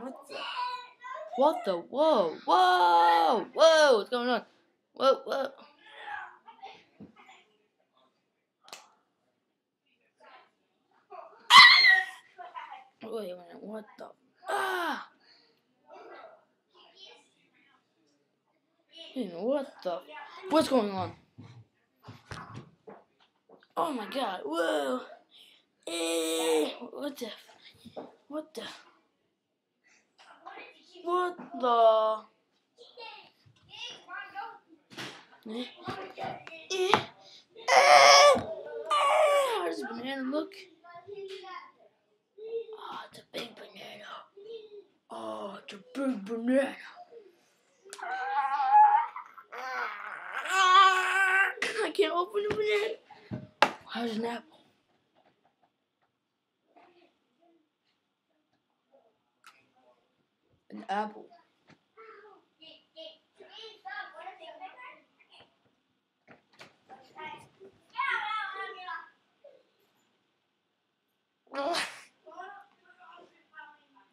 What the? What the? Whoa! Whoa! Whoa! What's going on? Whoa! Whoa! Wait a minute. What the? Ah! What the? What's going on? Oh my god! Whoa! Eh! What the? What the? What the? Eh? Eh? Eh? Does a banana look? Oh, it's a big banana. Oh, it's a big banana. I can't open the banana. How's an apple? An apple.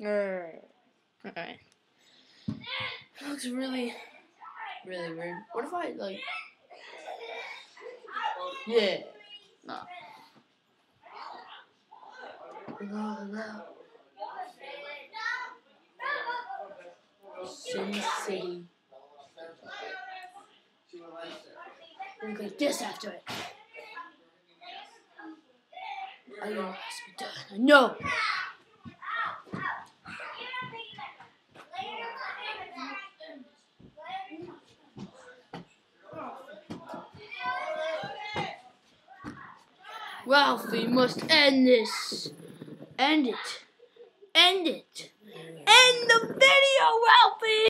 Alright. That looks really, really weird. What if I, like. Yeah. No. La, la. Sin City. Look like this after it. I know it has to be done. Know. Ralphie must end this. End it. End it so wealthy.